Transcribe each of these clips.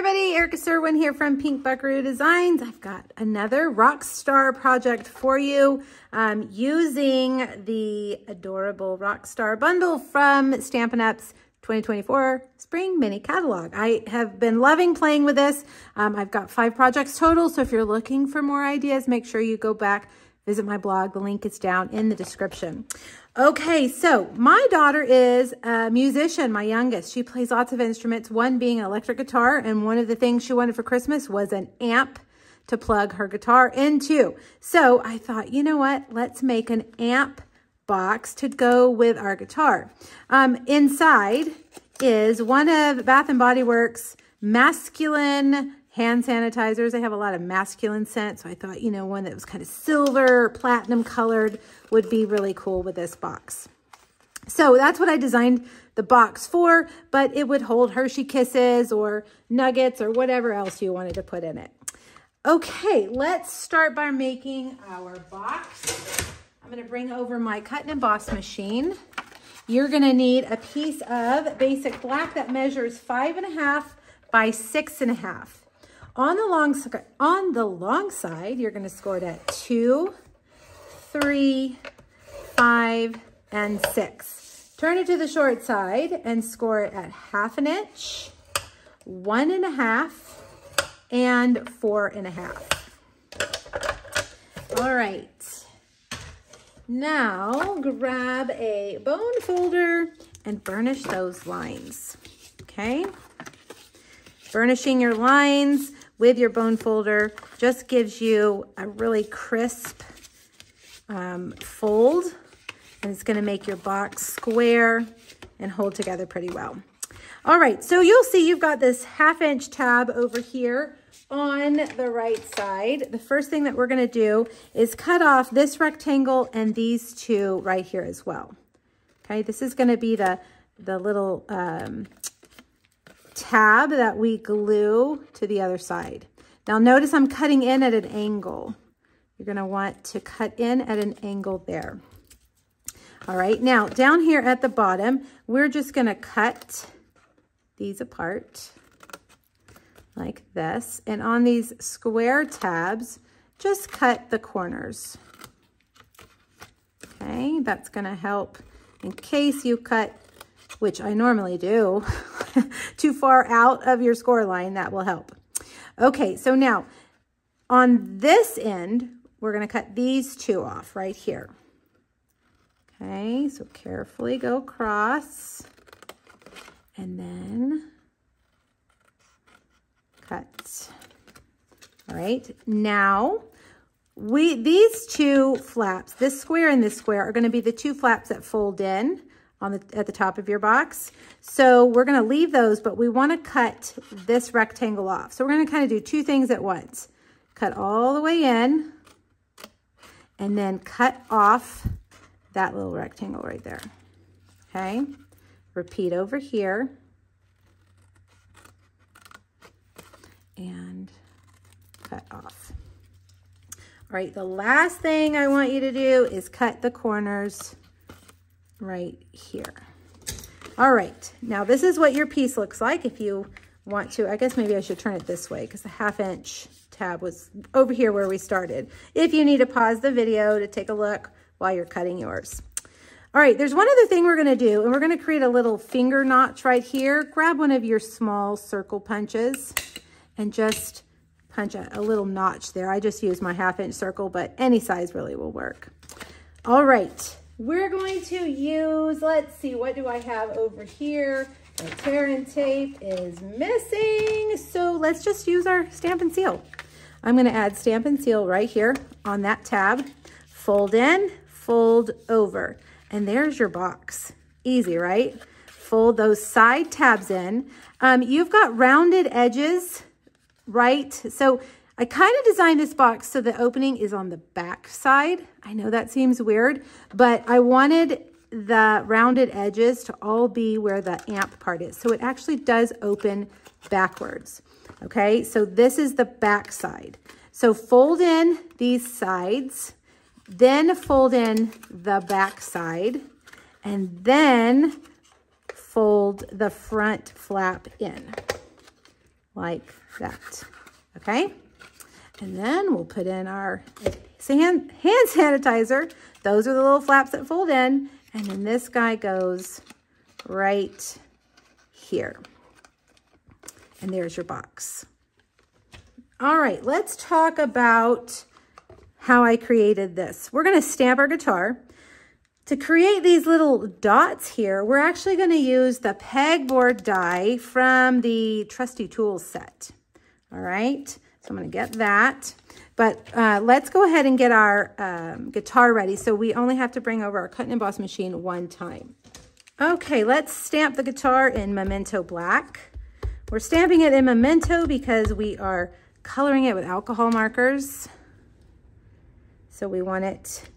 everybody, Erica Cerwin here from Pink Buckaroo Designs. I've got another rock star project for you um, using the adorable rock star bundle from Stampin' Up's 2024 Spring Mini Catalog. I have been loving playing with this. Um, I've got five projects total, so if you're looking for more ideas, make sure you go back, visit my blog. The link is down in the description. Okay, so my daughter is a musician, my youngest. She plays lots of instruments, one being an electric guitar, and one of the things she wanted for Christmas was an amp to plug her guitar into. So I thought, you know what? Let's make an amp box to go with our guitar. Um, inside is one of Bath & Body Works masculine hand sanitizers. They have a lot of masculine scent, so I thought, you know, one that was kind of silver, platinum colored would be really cool with this box. So that's what I designed the box for, but it would hold Hershey Kisses or nuggets or whatever else you wanted to put in it. Okay, let's start by making our box. I'm gonna bring over my cut and emboss machine. You're gonna need a piece of basic black that measures five and a half by six and a half. On the long, on the long side, you're going to score it at two, three, five, and six. Turn it to the short side and score it at half an inch, one and a half, and four and a half. All right. Now grab a bone folder and burnish those lines, okay? Burnishing your lines with your bone folder just gives you a really crisp um, fold and it's gonna make your box square and hold together pretty well. All right, so you'll see you've got this half inch tab over here on the right side. The first thing that we're gonna do is cut off this rectangle and these two right here as well. Okay, this is gonna be the, the little um, tab that we glue to the other side. Now notice I'm cutting in at an angle. You're gonna want to cut in at an angle there. All right, now down here at the bottom, we're just gonna cut these apart like this. And on these square tabs, just cut the corners. Okay, that's gonna help in case you cut which I normally do, too far out of your score line, that will help. Okay, so now on this end, we're gonna cut these two off right here. Okay, so carefully go across and then cut. All right, now we these two flaps, this square and this square, are gonna be the two flaps that fold in on the, at the top of your box. So we're gonna leave those, but we wanna cut this rectangle off. So we're gonna kind of do two things at once. Cut all the way in and then cut off that little rectangle right there, okay? Repeat over here. And cut off. All right, the last thing I want you to do is cut the corners right here. All right, now this is what your piece looks like if you want to. I guess maybe I should turn it this way because the half inch tab was over here where we started. If you need to pause the video to take a look while you're cutting yours. All right, there's one other thing we're gonna do, and we're gonna create a little finger notch right here. Grab one of your small circle punches and just punch a, a little notch there. I just use my half inch circle, but any size really will work. All right, we're going to use, let's see, what do I have over here? The tear and tape is missing. So let's just use our stamp and seal. I'm gonna add stamp and seal right here on that tab. Fold in, fold over. And there's your box. Easy, right? Fold those side tabs in. Um, you've got rounded edges, right? So I kind of designed this box so the opening is on the back side. I know that seems weird, but I wanted the rounded edges to all be where the amp part is. So it actually does open backwards. Okay, so this is the back side. So fold in these sides, then fold in the back side, and then fold the front flap in. like that, okay? And then we'll put in our hand, sanitizer. Those are the little flaps that fold in. And then this guy goes right here. And there's your box. All right, let's talk about how I created this. We're gonna stamp our guitar. To create these little dots here, we're actually gonna use the pegboard die from the Trusty Tools set. All right, so I'm gonna get that. But uh, let's go ahead and get our um, guitar ready. So we only have to bring over our cut and emboss machine one time. Okay, let's stamp the guitar in Memento Black. We're stamping it in Memento because we are coloring it with alcohol markers. So we want it,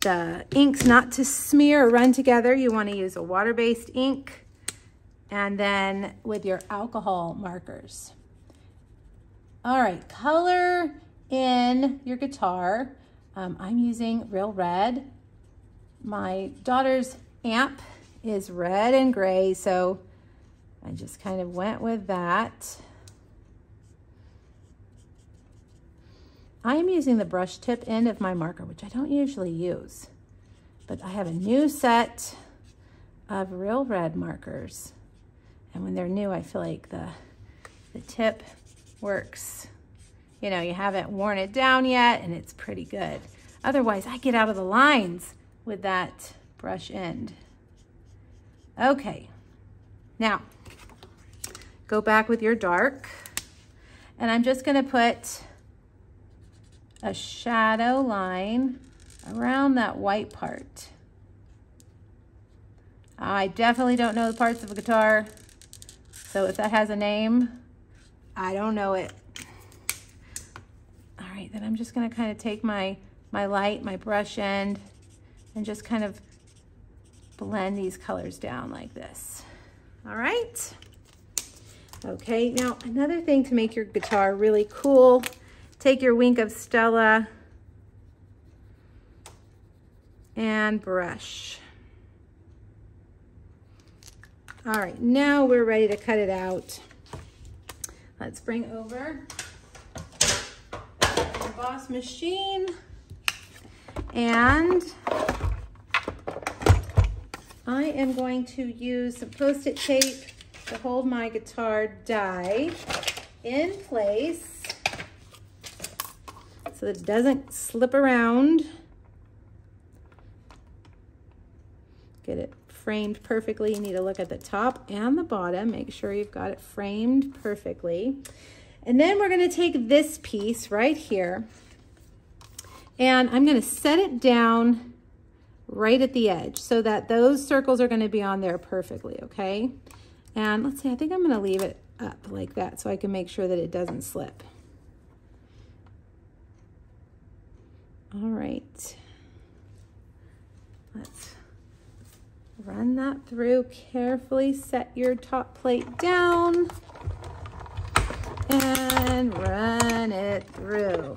the inks not to smear or run together. You want to use a water-based ink and then with your alcohol markers. All right, color in your guitar. Um, I'm using Real Red. My daughter's amp is red and gray, so I just kind of went with that. I'm using the brush tip end of my marker, which I don't usually use, but I have a new set of real red markers. And when they're new, I feel like the, the tip works. You know, you haven't worn it down yet and it's pretty good. Otherwise, I get out of the lines with that brush end. Okay, now go back with your dark and I'm just gonna put a shadow line around that white part. I definitely don't know the parts of a guitar, so if that has a name, I don't know it. All right, then I'm just gonna kind of take my, my light, my brush end, and just kind of blend these colors down like this. All right. Okay, now another thing to make your guitar really cool Take your wink of Stella and brush. All right, now we're ready to cut it out. Let's bring over the Boss machine and I am going to use some post-it tape to hold my guitar die in place so that it doesn't slip around. Get it framed perfectly. You need to look at the top and the bottom. Make sure you've got it framed perfectly. And then we're gonna take this piece right here and I'm gonna set it down right at the edge so that those circles are gonna be on there perfectly, okay? And let's see, I think I'm gonna leave it up like that so I can make sure that it doesn't slip. All right. Let's run that through carefully. Set your top plate down and run it through.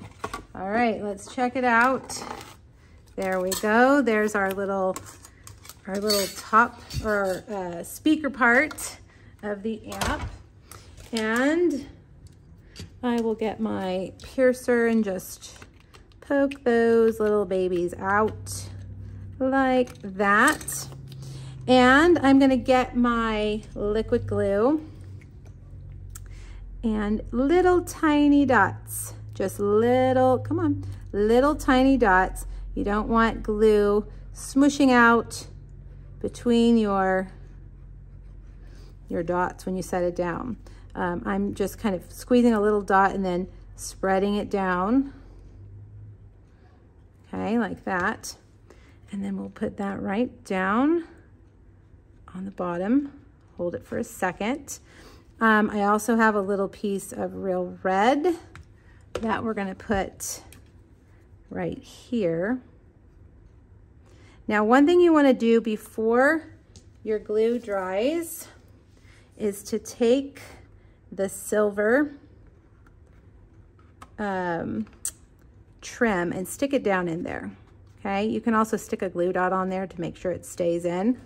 All right, let's check it out. There we go. There's our little, our little top or uh, speaker part of the amp. And I will get my piercer and just poke those little babies out like that. And I'm gonna get my liquid glue and little tiny dots, just little, come on, little tiny dots. You don't want glue smushing out between your, your dots when you set it down. Um, I'm just kind of squeezing a little dot and then spreading it down okay, like that. And then we'll put that right down on the bottom. Hold it for a second. Um, I also have a little piece of real red that we're gonna put right here. Now, one thing you wanna do before your glue dries is to take the silver um, trim and stick it down in there. Okay, you can also stick a glue dot on there to make sure it stays in.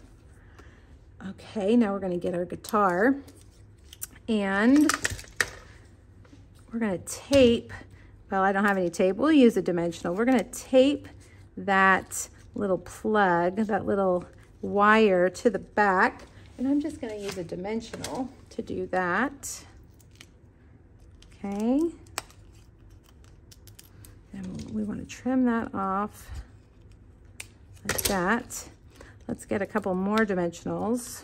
Okay, now we're gonna get our guitar and we're gonna tape, well, I don't have any tape. We'll use a dimensional. We're gonna tape that little plug, that little wire to the back. And I'm just gonna use a dimensional to do that. Okay. And we wanna trim that off like that. Let's get a couple more dimensionals.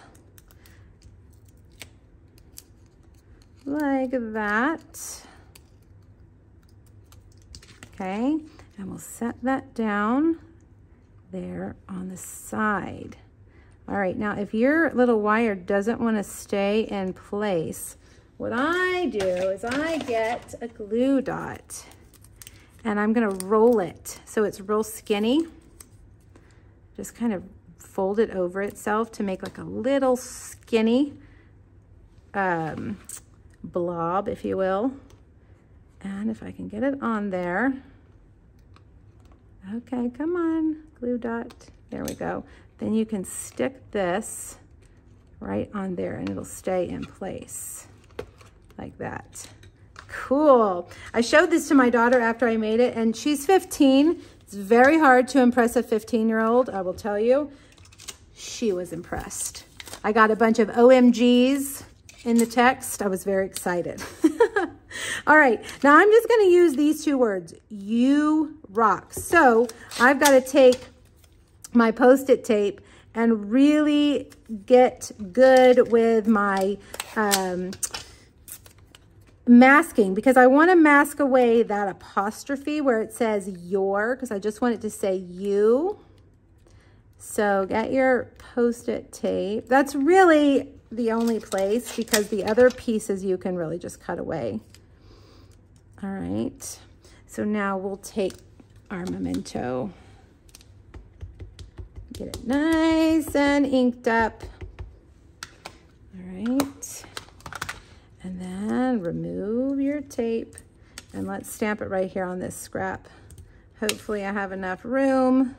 Like that. Okay, and we'll set that down there on the side. All right, now if your little wire doesn't want to stay in place, what I do is I get a glue dot and I'm gonna roll it so it's real skinny. Just kind of fold it over itself to make like a little skinny um, blob, if you will. And if I can get it on there, okay, come on, glue dot, there we go. Then you can stick this right on there and it'll stay in place like that. Cool. I showed this to my daughter after I made it and she's 15. It's very hard to impress a 15 year old, I will tell you. She was impressed. I got a bunch of OMGs in the text. I was very excited. All right, now I'm just gonna use these two words, you rock. So I've gotta take my post-it tape and really get good with my um, masking because I want to mask away that apostrophe where it says your because I just want it to say you. So get your post-it tape. That's really the only place because the other pieces you can really just cut away. All right, so now we'll take our memento. Get it nice and inked up. All right, and then remove your tape and let's stamp it right here on this scrap. Hopefully I have enough room.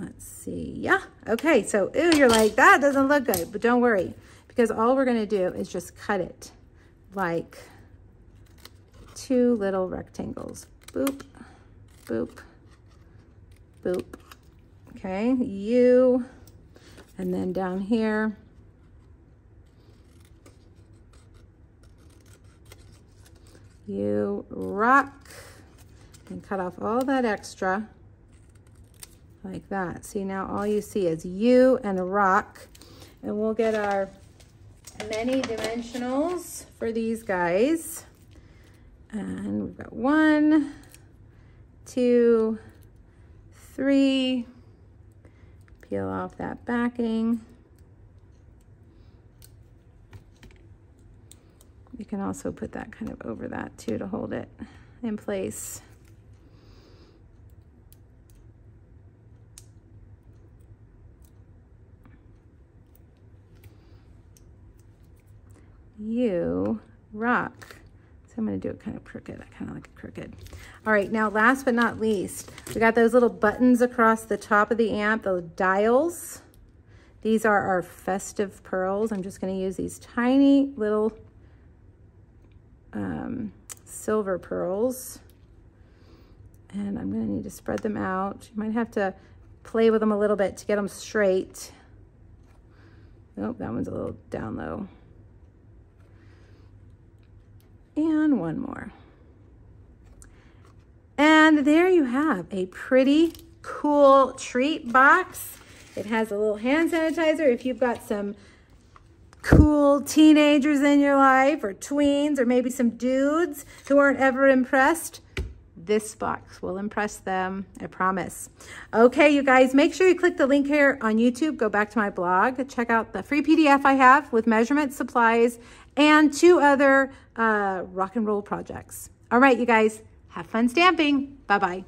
Let's see. Yeah. Okay. So, ooh, you're like, that doesn't look good. But don't worry. Because all we're going to do is just cut it like two little rectangles. Boop, boop, boop. Okay. You. And then down here. You rock and cut off all that extra like that. See, now all you see is you and a rock. And we'll get our mini dimensionals for these guys. And we've got one, two, three. Peel off that backing. You can also put that kind of over that too to hold it in place. you rock. So I'm to do it kind of crooked. I kind of like it crooked. All right, now last but not least, we got those little buttons across the top of the amp, those dials. These are our festive pearls. I'm just to use these tiny little um, silver pearls. And I'm to need to spread them out. You might have to play with them a little bit to get them straight. Oh, that one's a little down low and one more. And there you have a pretty cool treat box. It has a little hand sanitizer if you've got some cool teenagers in your life or tweens or maybe some dudes who aren't ever impressed. This box will impress them, I promise. Okay, you guys, make sure you click the link here on YouTube. Go back to my blog. Check out the free PDF I have with measurement supplies and two other uh, rock and roll projects. All right, you guys, have fun stamping. Bye-bye.